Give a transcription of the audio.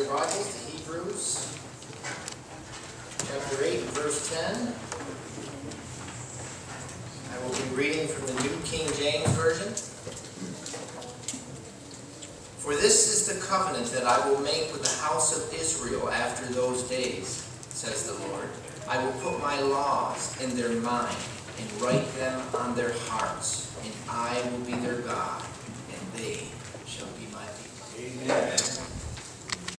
your Bibles to Hebrews, chapter 8, verse 10. I will be reading from the New King James Version. For this is the covenant that I will make with the house of Israel after those days, says the Lord. I will put my laws in their mind and write them on their hearts,